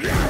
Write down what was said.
Yeah!